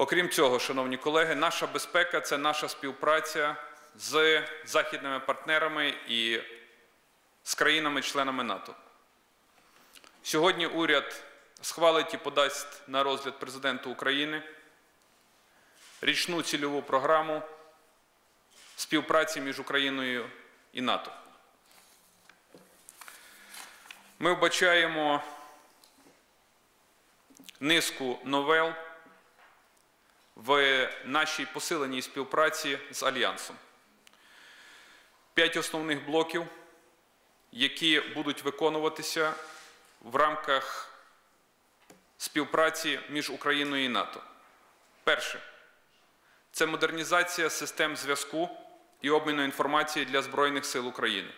Окрім цього, шановні колеги, наша безпека це наша співпраця з західними партнерами і з країнами-членами НАТО. Сьогодні уряд схвалить і подасть на розгляд президенту України річну цільову програму співпраці між Україною і НАТО. Ми вбачаємо низку новел в нашій посиленій співпраці з Альянсом. П'ять основних блоків, які будуть виконуватися в рамках співпраці між Україною і НАТО. Перше це модернізація систем зв'язку і обміну інформації для Збройних сил України.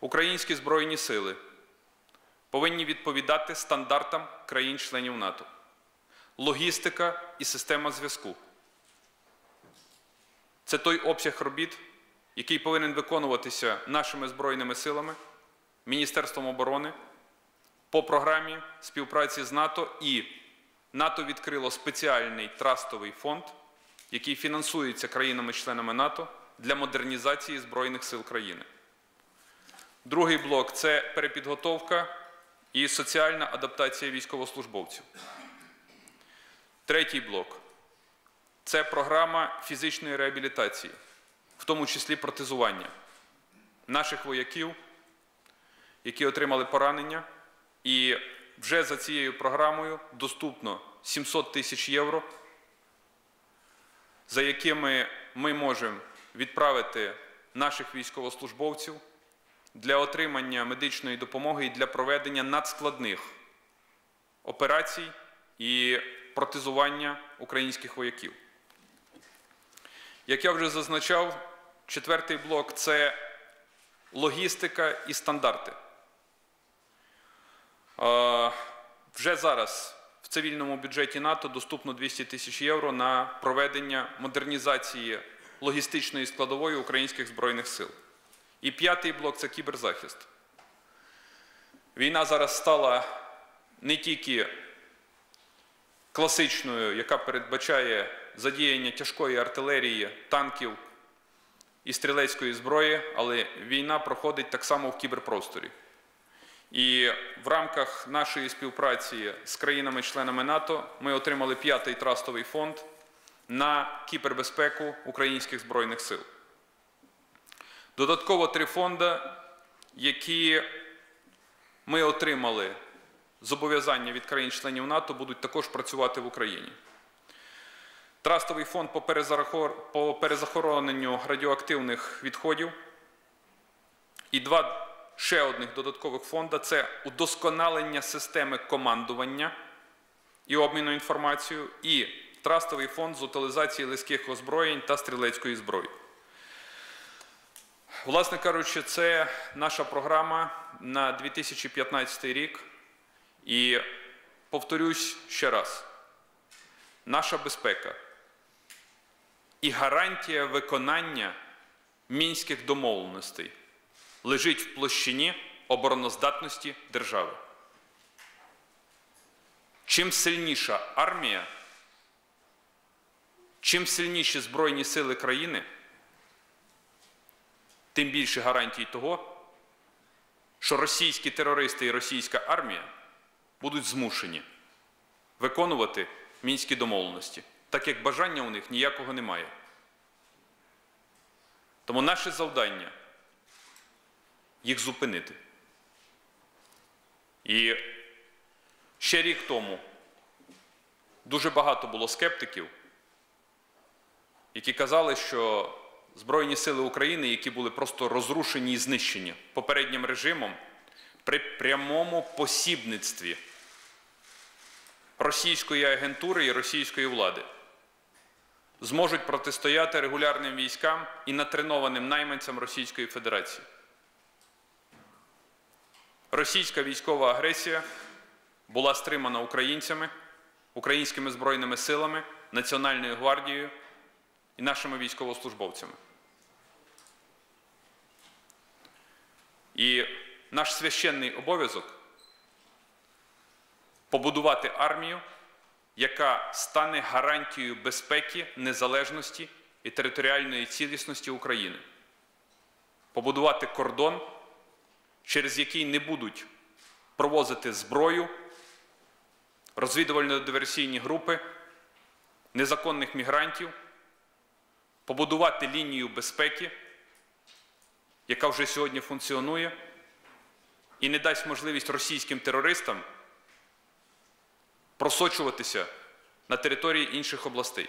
Українські Збройні сили повинні відповідати стандартам країн-членів НАТО, логістика і система зв'язку. Це той обсяг робіт, який повинен виконуватися нашими Збройними силами, Міністерством оборони по програмі співпраці з НАТО і НАТО відкрило спеціальний трастовий фонд, який фінансується країнами-членами НАТО для модернізації Збройних сил країни. Другий блок це перепідготовка і соціальна адаптація військовослужбовців. Третій блок. Це програма фізичної реабілітації, в тому числі протезування наших вояків, які отримали поранення, і вже за цією програмою доступно 700 тисяч євро, за якими ми можемо відправити наших військовослужбовців для отримання медичної допомоги і для проведення надскладних операцій і протезування українських вояків. Як я вже зазначав, четвертий блок це логістика і стандарти. Вже зараз в цивільному бюджеті НАТО доступно 200 тисяч євро на проведення модернізації логістичної складової українських збройних сил. І п'ятий блок це кіберзахист. Війна зараз стала не тільки класичною, яка передбачає задіяння тяжкої артилерії, танків і стрілецької зброї, але війна проходить так само в кіберпросторі. І в рамках нашої співпраці з країнами-членами НАТО ми отримали п'ятий трастовий фонд на кібербезпеку українських збройних сил. Додатково три фонди, які ми отримали зобов'язання від країн-членів НАТО, будуть також працювати в Україні. Трастовий фонд по перезахороненню радіоактивних відходів і два ще одних додаткових фонда це удосконалення системи командування і обміну інформацією, і трастовий фонд з утилізації легких озброєнь та стрілецької зброї. Власне кажучи, це наша програма на 2015 рік. І повторюсь ще раз: наша безпека і гарантія виконання мінських домовленостей лежить в площині обороноздатності держави. Чим сильніша армія, чим сильніші Збройні сили країни, тим більше гарантій того, що російські терористи і російська армія будуть змушені виконувати мінські домовленості, так як бажання у них ніякого немає. Тому наше завдання їх зупинити. І ще рік тому дуже багато було скептиків, які казали, що Збройні сили України, які були просто розрушені і знищені попереднім режимом, при прямому посібництві російської агентури і російської влади, зможуть протистояти регулярним військам і натренованим найманцям Російської Федерації. Російська військова агресія була стримана українцями, українськими збройними силами, Національною гвардією і нашими військовослужбовцями. І наш священний обов'язок побудувати армію, яка стане гарантією безпеки, незалежності і територіальної цілісності України. Побудувати кордон, через який не будуть провозити зброю, розвідувально-диверсійні групи, незаконних мігрантів, побудувати лінію безпеки, яка вже сьогодні функціонує, і не дасть можливість російським терористам просочуватися на території інших областей.